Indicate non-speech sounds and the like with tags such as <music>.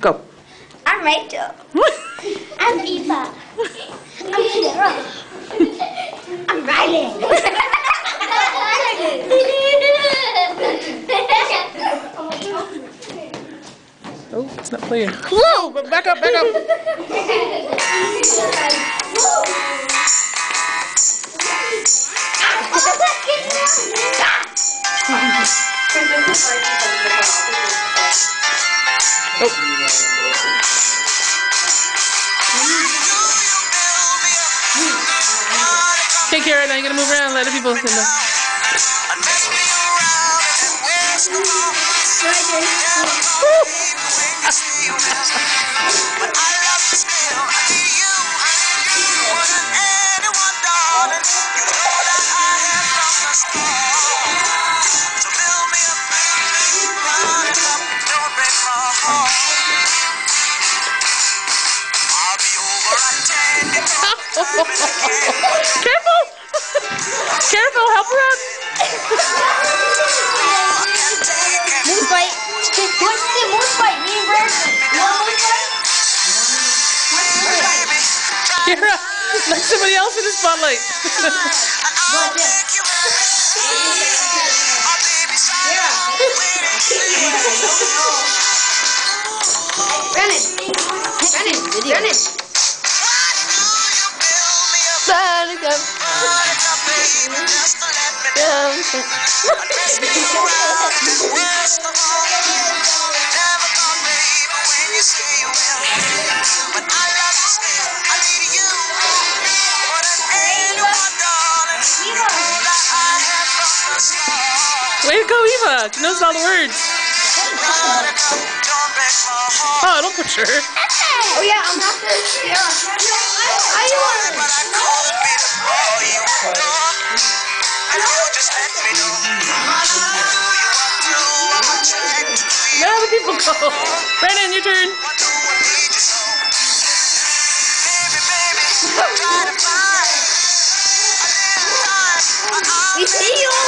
Go. I'm Rachel. I'm Eva. I'm Sarah. I'm Riley. Oh, it's not playing. Whoa! Back up, back up. Oh. care Kara, now you gotta move around. Let the people listen. <laughs> Careful! Careful, help her out. Fight. What's the fight? Me and Brad. You want fight? Kara, let somebody else in the spotlight. What? Yeah. Brennan. Brennan. Brennan. Way to go, Eva. She knows all the words. Oh, don't push her. Oh yeah, I'm after. Yeah. I want. Let other people go. Brandon, your turn. We see you.